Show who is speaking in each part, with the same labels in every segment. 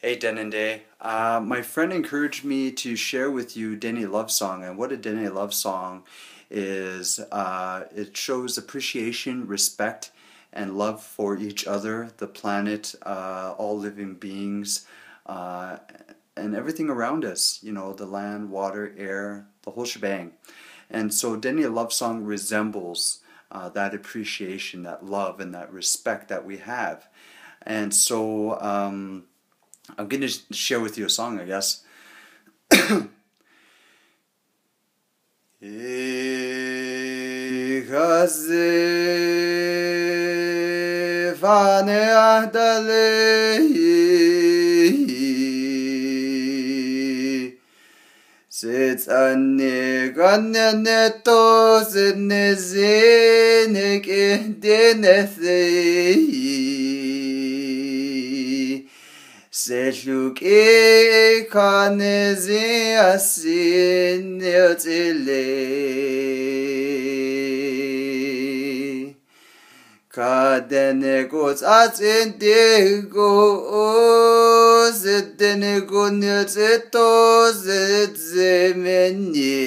Speaker 1: Hey Denendeh, uh, my friend encouraged me to share with you Dene Love Song, and what a Dene Love Song is. Uh, it shows appreciation, respect, and love for each other, the planet, uh, all living beings, uh, and everything around us. You know, the land, water, air, the whole shebang. And so Dene Love Song resembles uh, that appreciation, that love, and that respect that we have. And so. Um, I'm going to share with you a song, I guess. Sits a nigga ne tos ne zinik in Selçuki kanezi asin yotili. Kadene goz atsin digo zedene gon yotzito zed zemeni.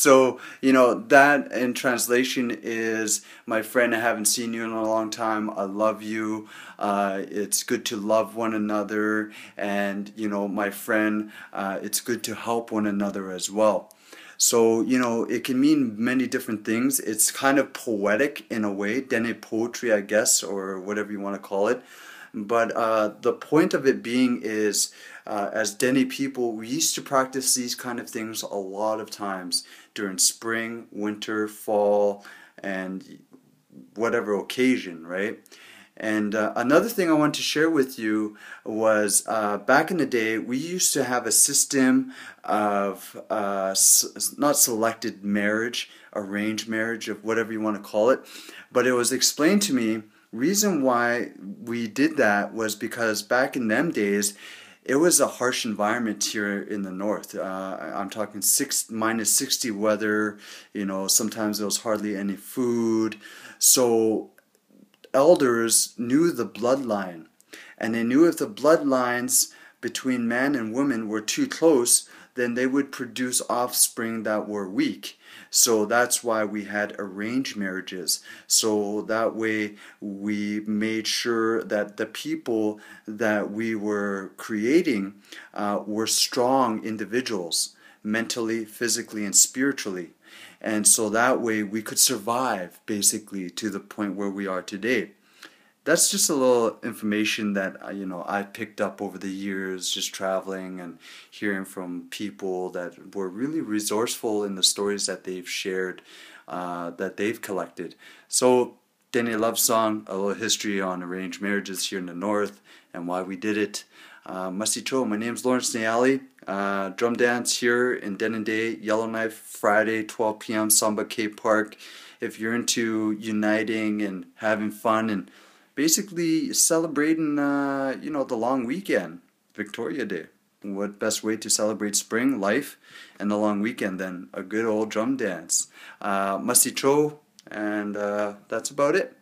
Speaker 1: So, you know, that in translation is My friend, I haven't seen you in a long time. I love you. Uh, it's good to love one another. And, you know, my friend, uh, it's good to help one another as well. So, you know, it can mean many different things. It's kind of poetic in a way, dene poetry, I guess, or whatever you want to call it. But uh, the point of it being is, uh, as Dene people, we used to practice these kind of things a lot of times during spring, winter, fall, and whatever occasion, right? And uh, another thing I want to share with you was uh, back in the day, we used to have a system of uh, not selected marriage, arranged marriage, of whatever you want to call it, but it was explained to me reason why we did that was because back in them days, it was a harsh environment here in the north. Uh, I'm talking six minus 60 weather. You know, sometimes there was hardly any food. So elders knew the bloodline, and they knew if the bloodlines between man and woman were too close, then they would produce offspring that were weak. So that's why we had arranged marriages. So that way we made sure that the people that we were creating uh, were strong individuals, mentally, physically, and spiritually. And so that way we could survive basically to the point where we are today that's just a little information that uh, you know I picked up over the years, just traveling and hearing from people that were really resourceful in the stories that they've shared, uh, that they've collected. So, Dene Love Song, a little history on arranged marriages here in the north and why we did it. Uh, Masi Cho, my name's Lawrence Nayally. Uh, drum dance here in Denendeh, Yellowknife, Friday, 12 p.m., Somba K'e Park. If you're into uniting and having fun and basically celebrating, uh, you know, the long weekend, Victoria Day. What best way to celebrate spring, life, and the long weekend than a good old drum dance? Uh, Masi Cho, and uh, that's about it.